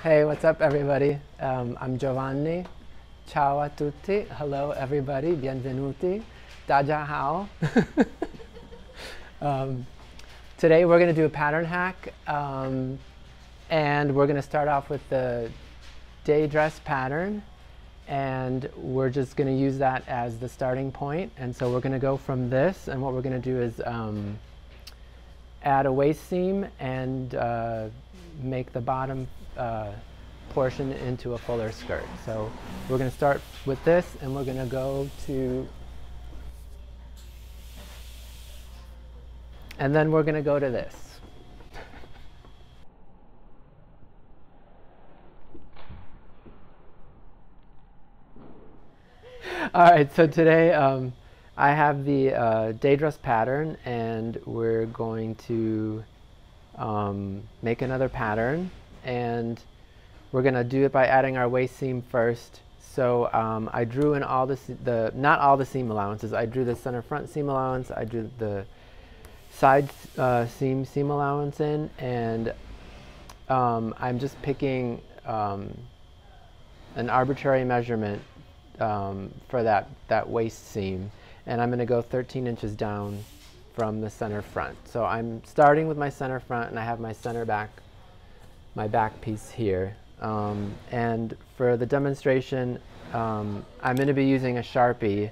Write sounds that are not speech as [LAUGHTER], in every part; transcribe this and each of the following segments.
Hey, what's up, everybody? Um, I'm Giovanni. Ciao a tutti. Hello, everybody. Bienvenuti. Daja hao. [LAUGHS] um, today, we're going to do a pattern hack. Um, and we're going to start off with the day dress pattern. And we're just going to use that as the starting point. And so we're going to go from this. And what we're going to do is um, add a waist seam and uh, make the bottom uh, portion into a fuller skirt. So we're going to start with this and we're going to go to, and then we're going to go to this. [LAUGHS] All right, so today um, I have the uh, day dress pattern and we're going to um, make another pattern and we're going to do it by adding our waist seam first. So um, I drew in all the, the, not all the seam allowances. I drew the center front seam allowance. I drew the side uh, seam seam allowance in and um, I'm just picking um, an arbitrary measurement um, for that, that waist seam. And I'm going to go 13 inches down from the center front. So I'm starting with my center front and I have my center back, my back piece here. Um, and for the demonstration, um, I'm going to be using a Sharpie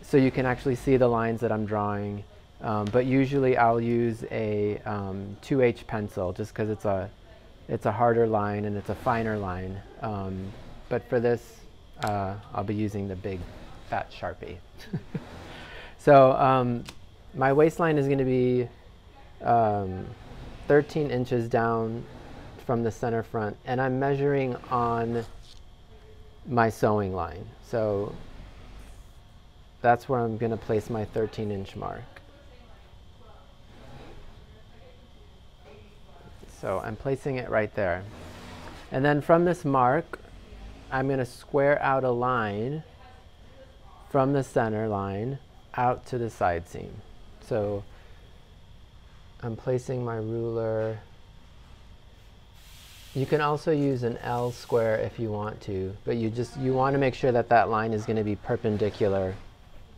so you can actually see the lines that I'm drawing. Um, but usually I'll use a 2H um, pencil just because it's a, it's a harder line and it's a finer line. Um, but for this, uh, I'll be using the big fat Sharpie. [LAUGHS] so um, my waistline is going to be um, 13 inches down from the center front and I'm measuring on my sewing line. So that's where I'm going to place my 13 inch mark. So I'm placing it right there. And then from this mark, I'm going to square out a line from the center line out to the side seam. So I'm placing my ruler. You can also use an L square if you want to, but you just you want to make sure that that line is going to be perpendicular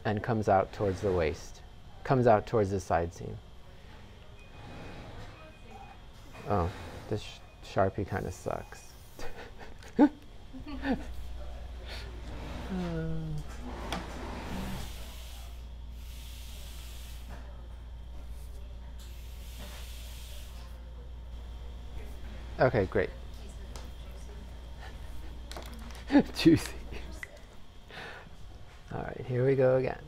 and comes out towards the waist, comes out towards the side seam. Oh, this sh Sharpie kind of sucks. Okay, great. [LAUGHS] Juicy. All right, here we go again.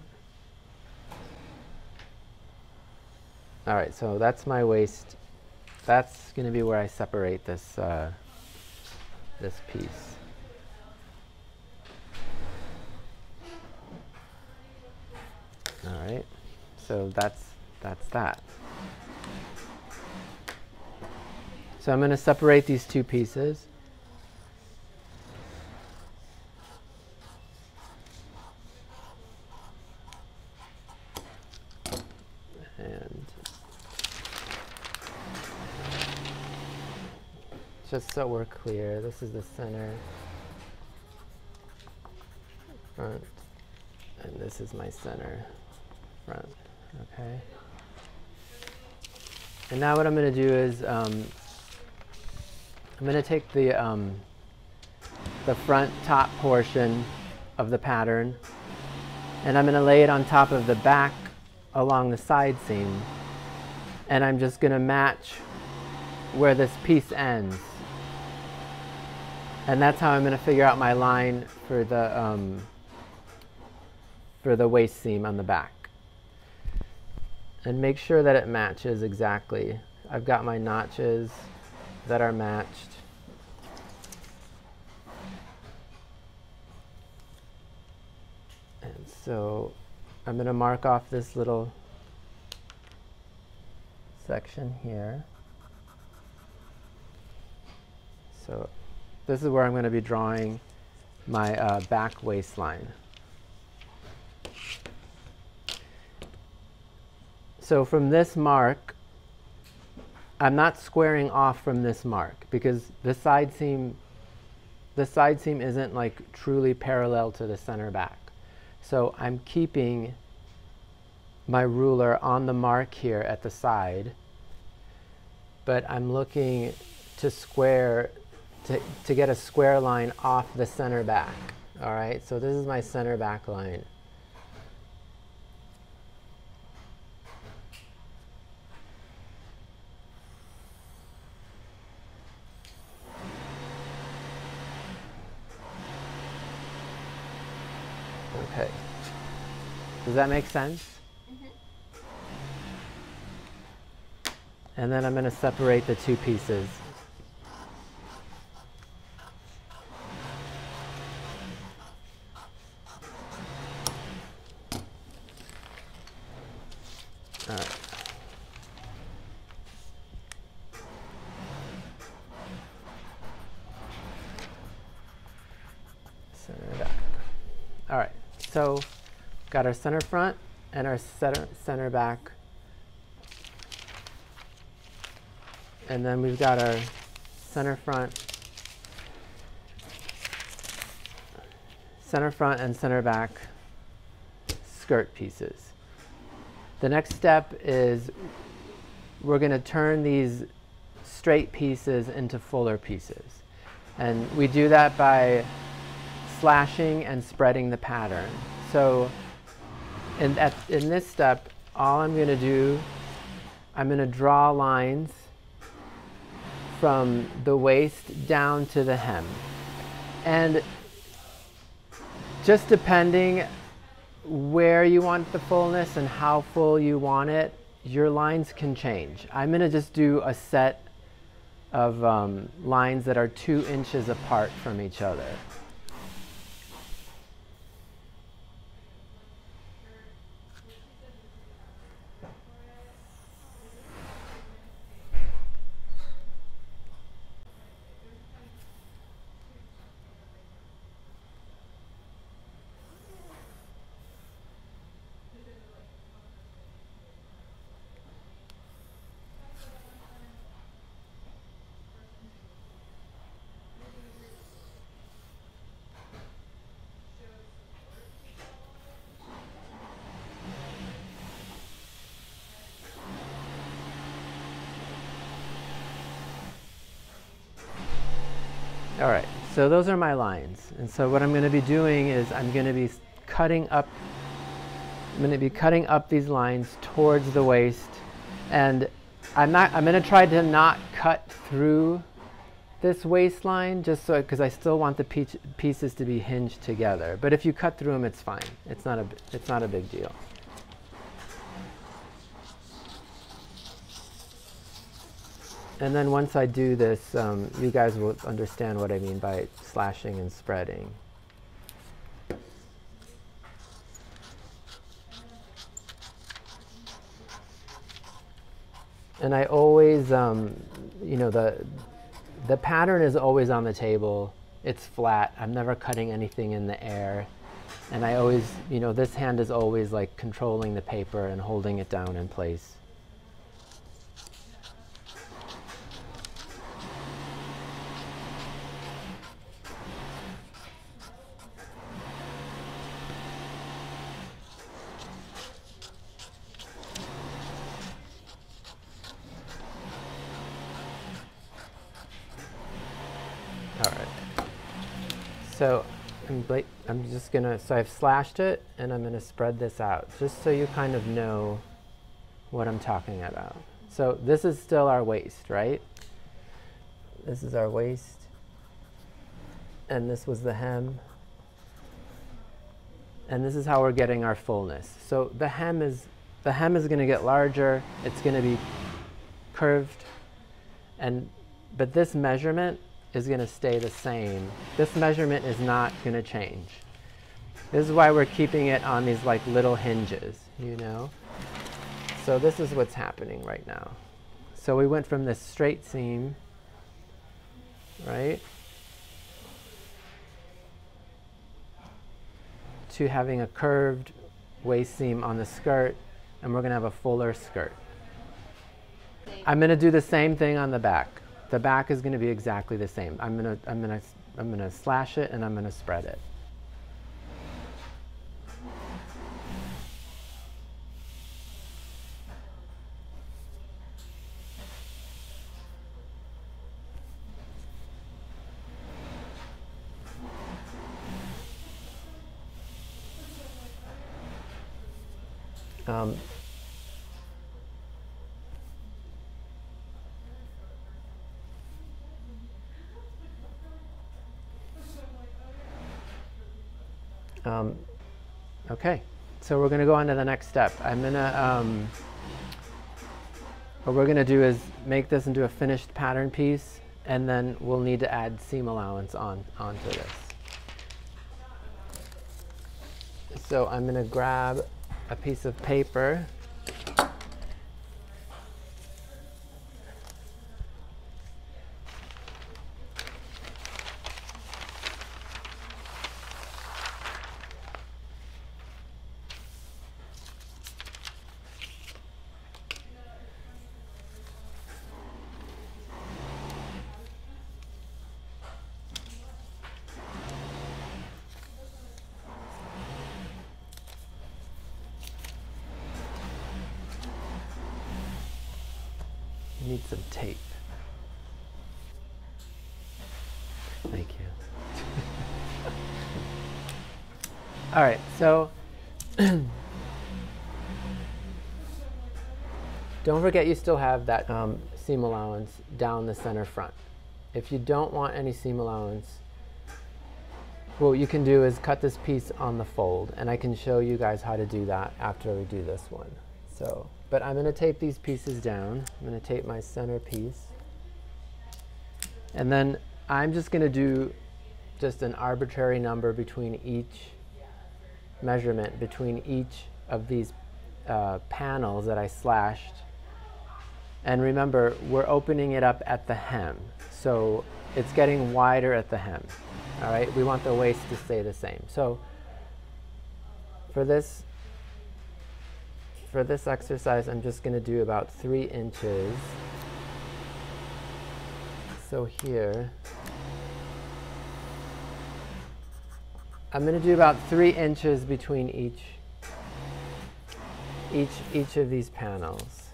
All right, so that's my waist. That's going to be where I separate this, uh, this piece. All right, so that's, that's that. So I'm going to separate these two pieces. And just so we're clear, this is the center front, and this is my center front, okay? And now what I'm going to do is um, I'm going to take the, um, the front top portion of the pattern and I'm going to lay it on top of the back along the side seam and I'm just going to match where this piece ends. And that's how I'm going to figure out my line for the, um, for the waist seam on the back. And make sure that it matches exactly. I've got my notches that are matched. And so I'm going to mark off this little section here. So this is where I'm going to be drawing my uh, back waistline. So from this mark, I'm not squaring off from this mark because the side seam, the side seam isn't like truly parallel to the center back. So I'm keeping my ruler on the mark here at the side, but I'm looking to square, to, to get a square line off the center back. All right, so this is my center back line. Okay. Does that make sense? Mm-hmm. And then I'm going to separate the two pieces. All right. Center back. All right, so got our center front and our center, center back And then we've got our center front, center front and center back skirt pieces. The next step is we're going to turn these straight pieces into fuller pieces. And we do that by slashing and spreading the pattern. So in, at, in this step, all I'm going to do, I'm going to draw lines from the waist down to the hem. And just depending where you want the fullness and how full you want it, your lines can change. I'm going to just do a set of um, lines that are two inches apart from each other. All right, so those are my lines. And so what I'm going to be doing is I'm going to be cutting up, I'm going to be cutting up these lines towards the waist. And I'm not, I'm going to try to not cut through this waistline just so, because I still want the pieces to be hinged together. But if you cut through them, it's fine. It's not a, it's not a big deal. And then once I do this, um, you guys will understand what I mean by slashing and spreading. And I always, um, you know, the, the pattern is always on the table. It's flat. I'm never cutting anything in the air. And I always, you know, this hand is always like controlling the paper and holding it down in place. So I'm, Just gonna, so I've slashed it and I'm gonna spread this out just so you kind of know what I'm talking about. So this is still our waist, right? This is our waist. And this was the hem. And this is how we're getting our fullness. So the hem is, the hem is gonna get larger. It's gonna be curved. And, but this measurement is going to stay the same. This measurement is not going to change. This is why we're keeping it on these like little hinges, you know? So this is what's happening right now. So we went from this straight seam, right? To having a curved waist seam on the skirt, and we're going to have a fuller skirt. I'm going to do the same thing on the back. The back is going to be exactly the same. I'm going to, I'm to, I'm going to slash it and I'm going to spread it. Um, um, okay, so we're going to go on to the next step. I'm going to, um, what we're going to do is make this into a finished pattern piece, and then we'll need to add seam allowance on onto this. So I'm going to grab a piece of paper. Need some tape. Thank you. [LAUGHS] All right, so [CLEARS THROAT] don't forget you still have that um, seam allowance down the center front. If you don't want any seam allowance, what you can do is cut this piece on the fold, and I can show you guys how to do that after we do this one. So. But I'm going to tape these pieces down. I'm going to tape my center piece. And then I'm just going to do just an arbitrary number between each measurement, between each of these uh, panels that I slashed. And remember, we're opening it up at the hem. So it's getting wider at the hem. All right, we want the waist to stay the same. So for this, for this exercise, I'm just going to do about three inches. So here, I'm going to do about three inches between each, each, each of these panels.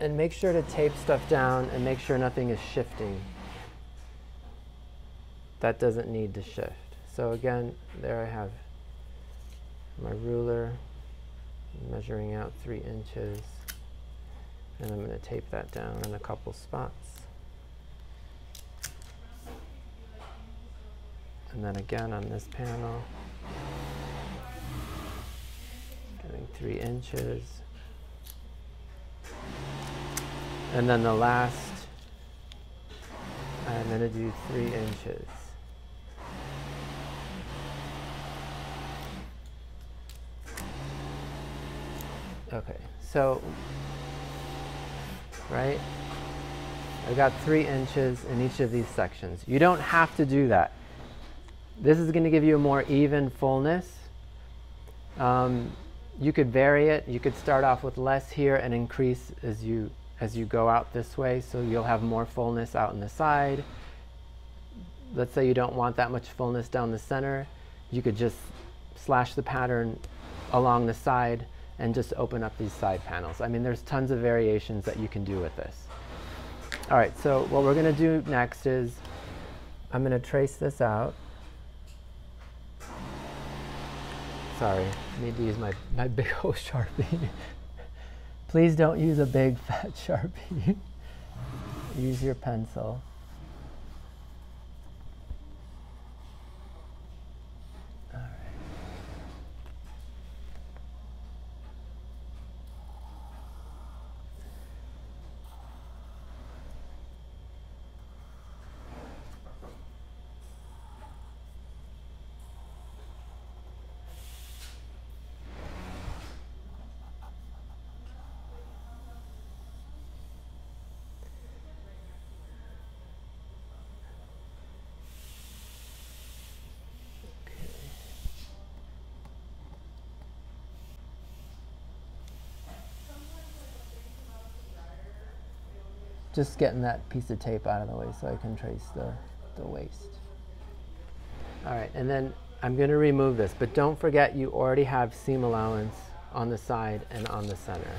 And make sure to tape stuff down and make sure nothing is shifting. That doesn't need to shift. So again, there I have my ruler measuring out three inches. And I'm going to tape that down in a couple spots. And then again on this panel, doing three inches. And then the last, I'm going to do three inches. Okay, so, right? I've got three inches in each of these sections. You don't have to do that. This is going to give you a more even fullness. Um, you could vary it. You could start off with less here and increase as you as you go out this way, so you'll have more fullness out in the side. Let's say you don't want that much fullness down the center. You could just slash the pattern along the side and just open up these side panels. I mean, there's tons of variations that you can do with this. All right, so what we're going to do next is I'm going to trace this out. Sorry, I need to use my, my [LAUGHS] big old Sharpie. Please don't use a big fat [LAUGHS] Sharpie. use your pencil. Just getting that piece of tape out of the way so I can trace the, the waist. All right, and then I'm going to remove this, but don't forget you already have seam allowance on the side and on the center.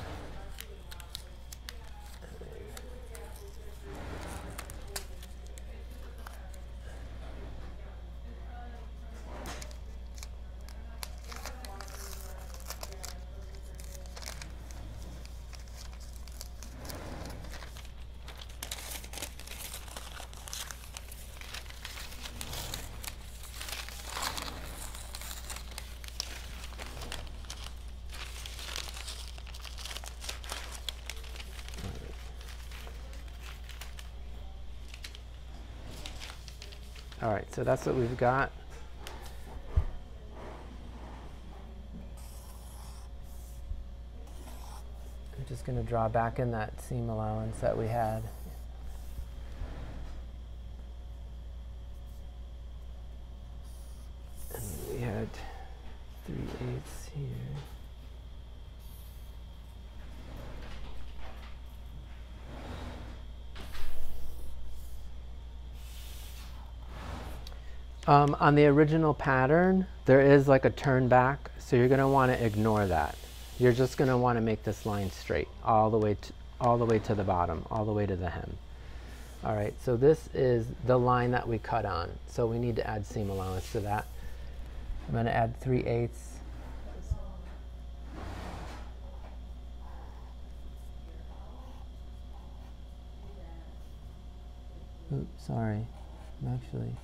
That's what we've got. I'm just going to draw back in that seam allowance that we had. And we had 3 eighths here. Um, on the original pattern, there is like a turn back, so you're going to want to ignore that. You're just going to want to make this line straight all the way to, all the way to the bottom, all the way to the hem. All right, so this is the line that we cut on. So we need to add seam allowance to that. I'm going to add 3 eighths. Oops, sorry. Actually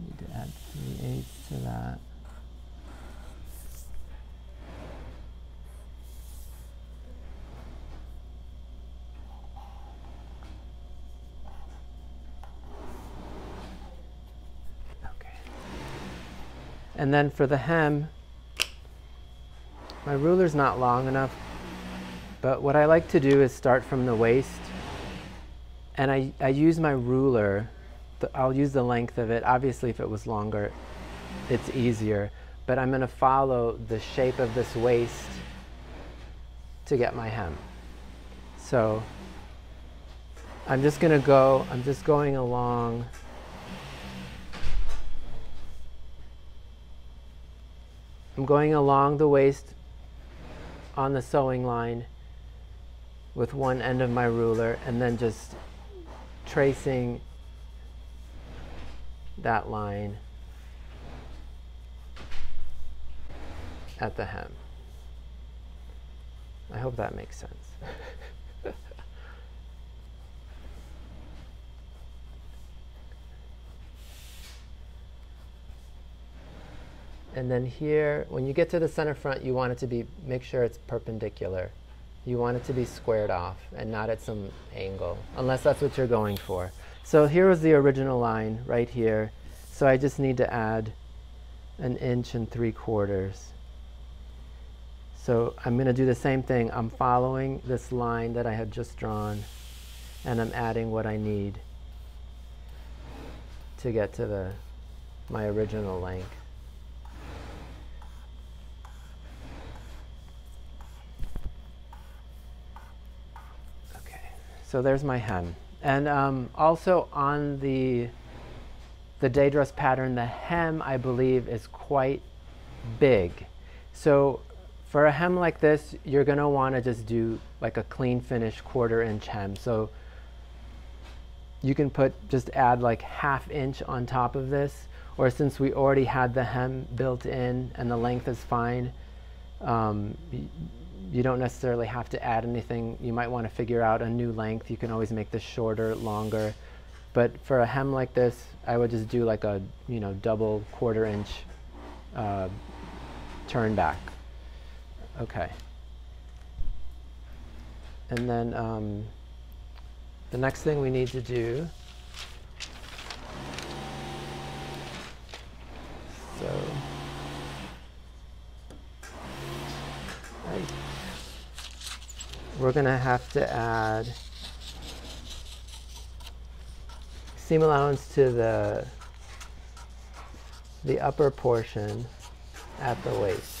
Need to add 3 eighths to that. Okay. And then for the hem, my ruler's not long enough, but what I like to do is start from the waist and I, I use my ruler I'll use the length of it. Obviously, if it was longer, it's easier. But I'm going to follow the shape of this waist to get my hem. So I'm just going to go, I'm just going along. I'm going along the waist on the sewing line with one end of my ruler and then just tracing that line at the hem. I hope that makes sense. [LAUGHS] and then here, when you get to the center front, you want it to be, make sure it's perpendicular. You want it to be squared off and not at some angle, unless that's what you're going for. So here was the original line right here. So I just need to add an inch and three quarters. So I'm going to do the same thing. I'm following this line that I had just drawn and I'm adding what I need to get to the my original length. Okay, so there's my hem. And um, also on the, the day dress pattern, the hem, I believe, is quite big. So for a hem like this, you're going to want to just do like a clean finish quarter inch hem. So you can put, just add like half inch on top of this. Or since we already had the hem built in and the length is fine, um, you don't necessarily have to add anything. You might want to figure out a new length. You can always make this shorter, longer. But for a hem like this, I would just do like a you know double quarter inch uh, turn back. Okay. And then um, the next thing we need to do so we're going to have to add seam allowance to the, the upper portion at the waist.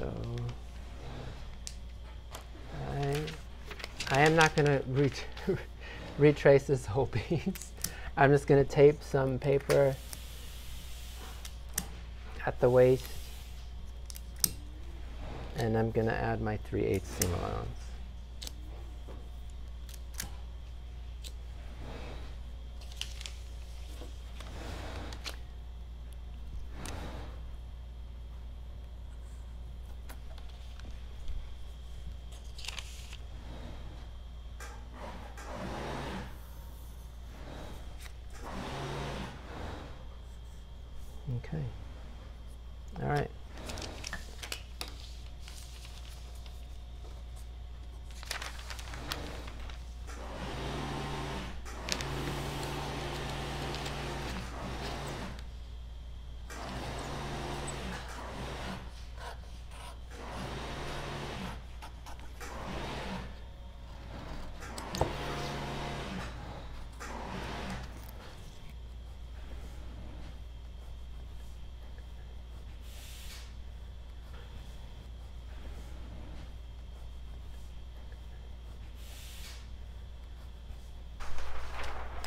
So I, I am not going [LAUGHS] to ret retrace this whole [LAUGHS] piece. I'm just going to tape some paper at the waist and I'm going to add my 3 8 seam allowance. Okay. All right.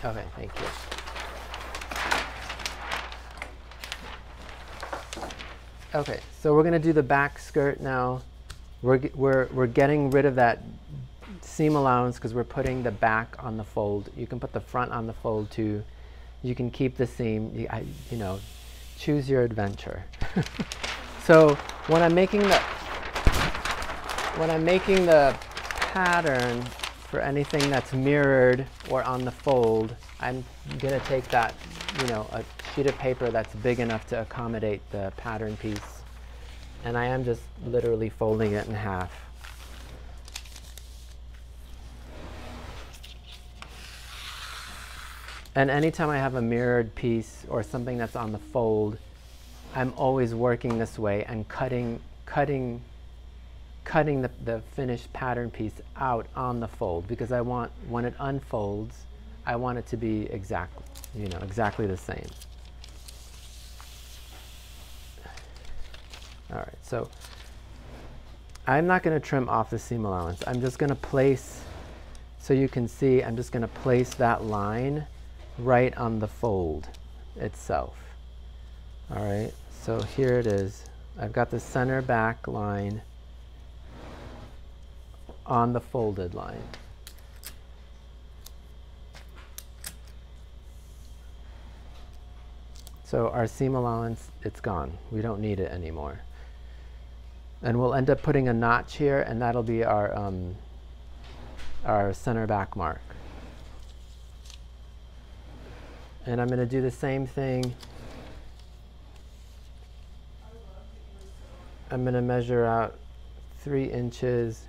Okay, thank you. Okay, so we're going to do the back skirt now. We're, we're, we're getting rid of that seam allowance because we're putting the back on the fold. You can put the front on the fold too. You can keep the seam, you, I, you know, choose your adventure. [LAUGHS] so when I'm making the, when I'm making the pattern, for anything that's mirrored or on the fold, I'm going to take that, you know, a sheet of paper that's big enough to accommodate the pattern piece. And I am just literally folding it in half. And anytime I have a mirrored piece or something that's on the fold, I'm always working this way and cutting, cutting cutting the, the finished pattern piece out on the fold because I want, when it unfolds, I want it to be exactly, you know, exactly the same. All right, so I'm not going to trim off the seam allowance. I'm just going to place, so you can see, I'm just going to place that line right on the fold itself. All right, so here it is. I've got the center back line on the folded line. So our seam allowance, it's gone. We don't need it anymore. And we'll end up putting a notch here, and that'll be our, um, our center back mark. And I'm going to do the same thing. I'm going to measure out three inches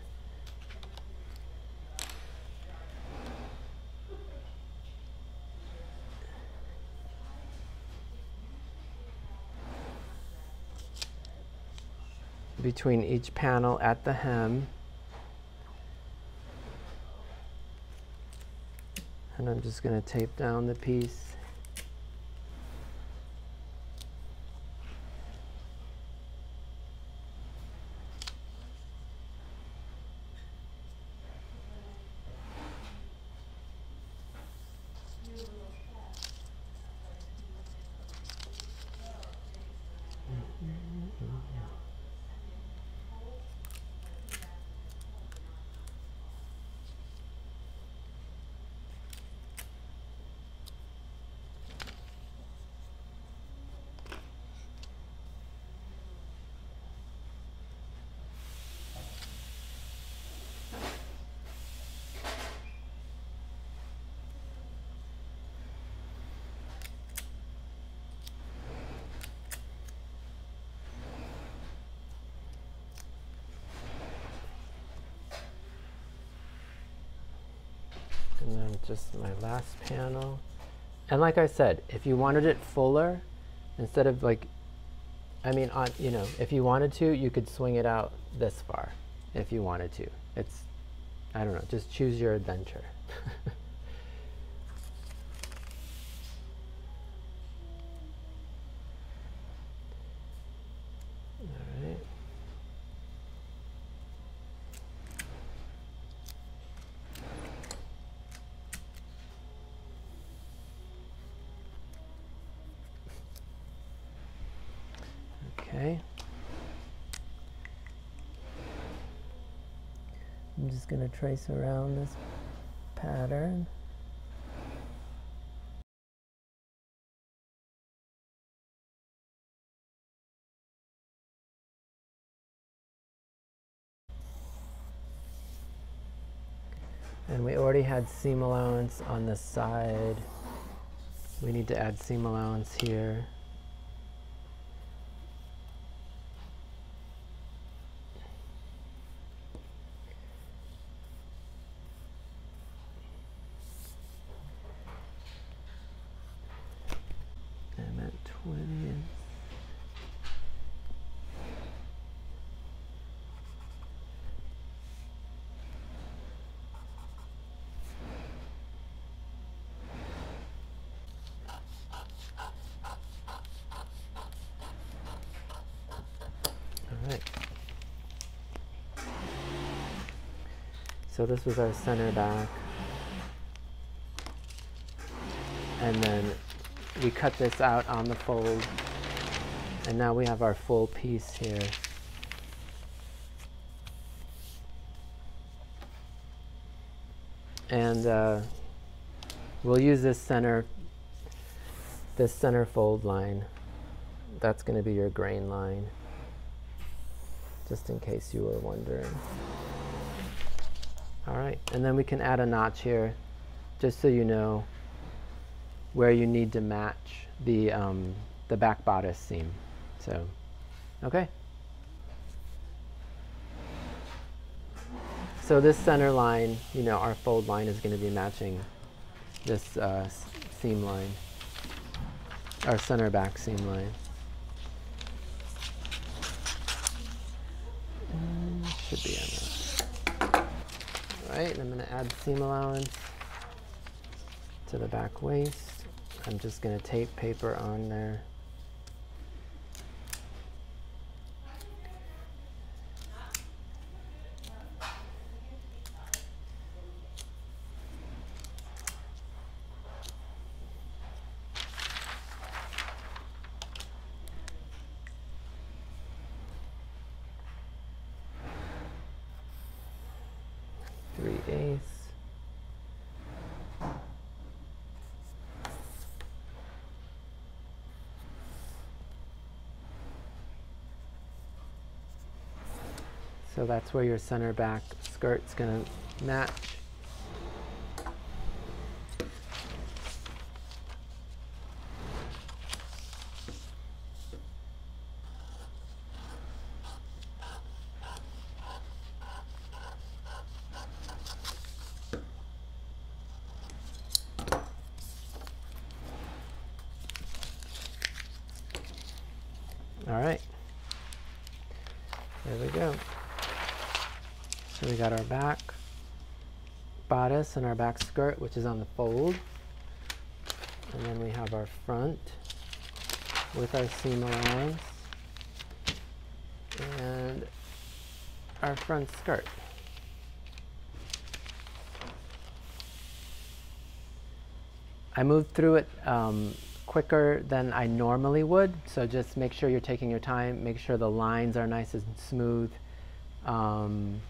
between each panel at the hem. And I'm just going to tape down the piece. and then just my last panel. And like I said, if you wanted it fuller, instead of like, I mean, on you know, if you wanted to, you could swing it out this far, if you wanted to. It's, I don't know, just choose your adventure. [LAUGHS] Okay. I'm just going to trace around this pattern. And we already had seam allowance on the side. We need to add seam allowance here. I'm at 20. All right. So this was our center back. And then we cut this out on the fold. And now we have our full piece here. And uh, we'll use this center, this center fold line. That's going to be your grain line just in case you were wondering. All right, and then we can add a notch here, just so you know where you need to match the, um, the back bodice seam. So, okay. So this center line, you know, our fold line is going to be matching this uh, seam line, our center back seam line. should be in there. Right, I'm gonna add seam allowance to the back waist. I'm just gonna tape paper on there. So that's where your center back skirt's gonna match. All right. There we go. So we got our back bodice and our back skirt, which is on the fold. And then we have our front with our seam allowance and our front skirt. I moved through it um, quicker than I normally would, so just make sure you're taking your time, make sure the lines are nice and smooth um,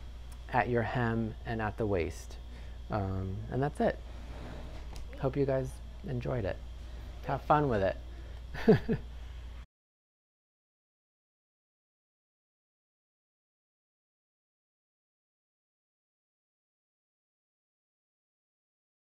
at your hem and at the waist. Um, and that's it. Hope you guys enjoyed it. Have fun with it. [LAUGHS]